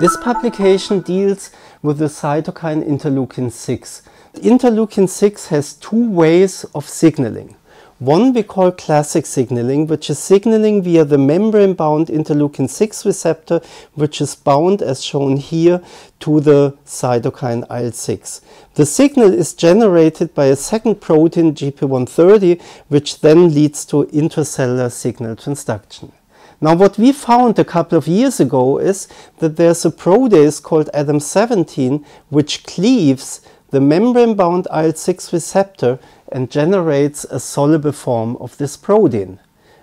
This publication deals with the cytokine interleukin 6. Interleukin 6 has two ways of signaling. One we call classic signaling, which is signaling via the membrane-bound interleukin 6 receptor, which is bound, as shown here, to the cytokine IL-6. The signal is generated by a second protein, GP130, which then leads to intracellular signal transduction. Now what we found a couple of years ago is that there's a protease called ADAM17 which cleaves the membrane-bound IL-6 receptor and generates a soluble form of this protein.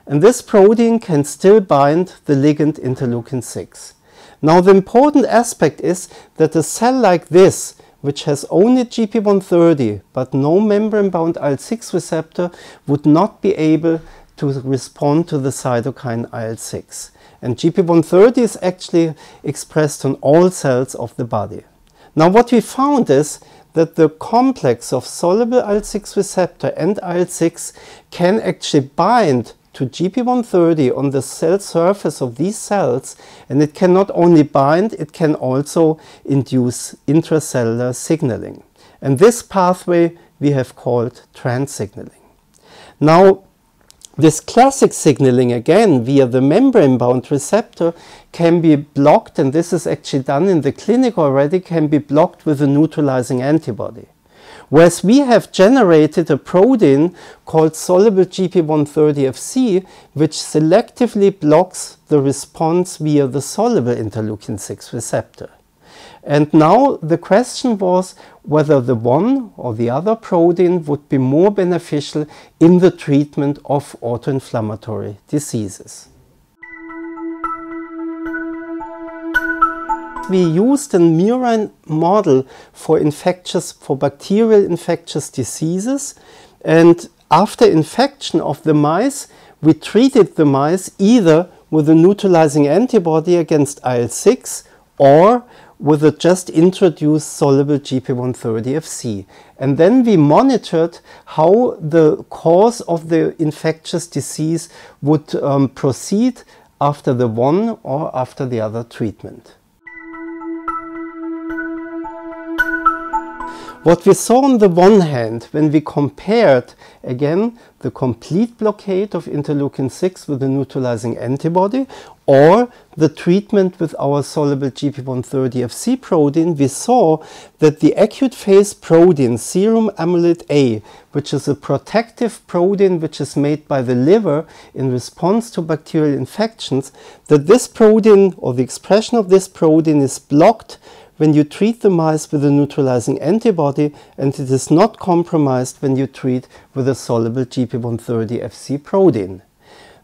And this protein can still bind the ligand interleukin 6. Now the important aspect is that a cell like this, which has only GP130 but no membrane-bound IL-6 receptor, would not be able to respond to the cytokine IL-6. And GP130 is actually expressed on all cells of the body. Now what we found is that the complex of soluble IL-6 receptor and IL-6 can actually bind to GP130 on the cell surface of these cells and it can not only bind, it can also induce intracellular signaling. And this pathway we have called transsignaling. Now this classic signaling again via the membrane-bound receptor can be blocked, and this is actually done in the clinic already, can be blocked with a neutralizing antibody. Whereas we have generated a protein called soluble GP130FC, which selectively blocks the response via the soluble interleukin 6 receptor. And now the question was whether the one or the other protein would be more beneficial in the treatment of autoinflammatory diseases. We used a murine model for infectious, for bacterial infectious diseases. And after infection of the mice, we treated the mice either with a neutralizing antibody against IL-6 or with a just introduced soluble GP130FC. And then we monitored how the course of the infectious disease would um, proceed after the one or after the other treatment. What we saw on the one hand, when we compared, again, the complete blockade of interleukin 6 with a neutralizing antibody, or the treatment with our soluble GP130 FC protein, we saw that the acute phase protein, serum amyloid A, which is a protective protein which is made by the liver in response to bacterial infections, that this protein or the expression of this protein is blocked when you treat the mice with a neutralizing antibody and it is not compromised when you treat with a soluble GP130 FC protein.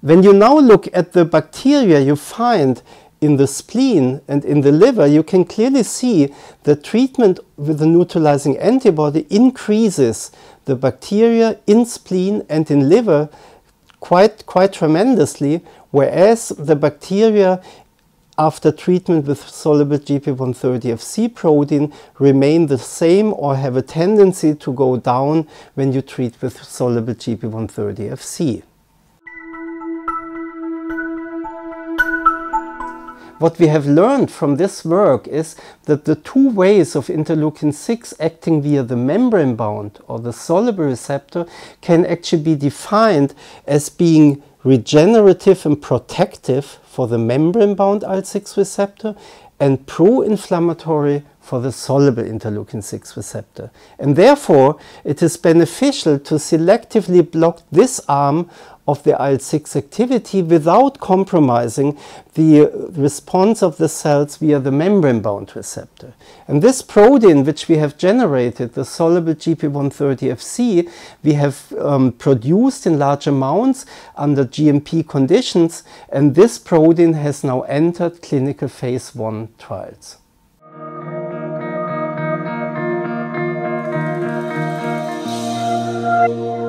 When you now look at the bacteria you find in the spleen and in the liver, you can clearly see that treatment with a neutralizing antibody increases the bacteria in spleen and in liver quite, quite tremendously, whereas the bacteria after treatment with soluble GP130FC protein remain the same or have a tendency to go down when you treat with soluble GP130FC. What we have learned from this work is that the two ways of interleukin 6 acting via the membrane bound or the soluble receptor can actually be defined as being regenerative and protective for the membrane-bound IL-6 receptor and pro-inflammatory for the soluble interleukin 6 receptor. And therefore, it is beneficial to selectively block this arm of the IL-6 activity without compromising the response of the cells via the membrane-bound receptor. And this protein which we have generated, the soluble GP130FC, we have um, produced in large amounts under GMP conditions and this protein has now entered clinical phase 1 trials. Bye.